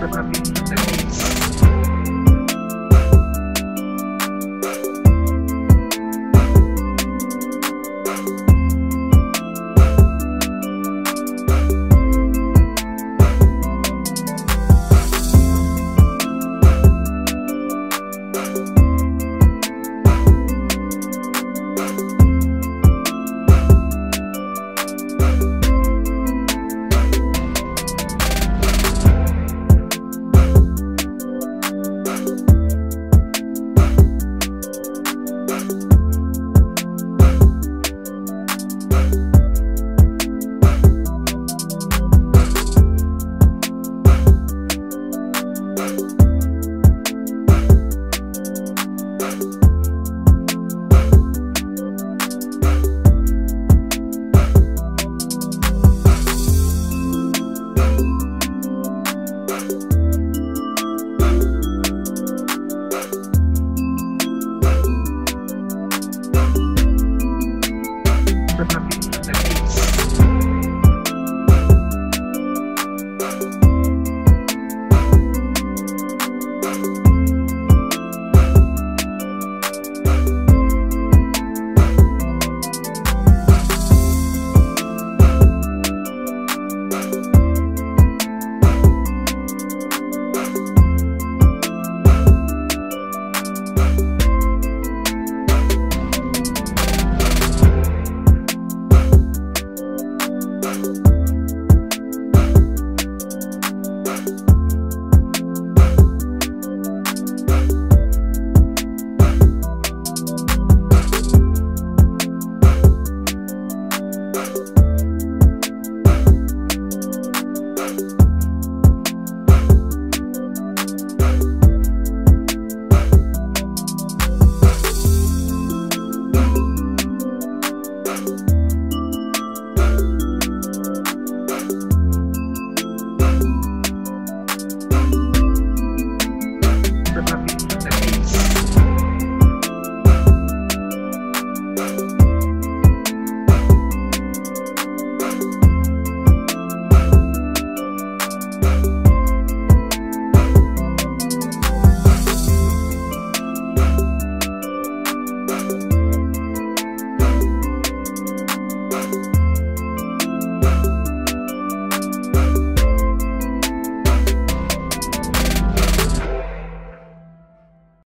cryptography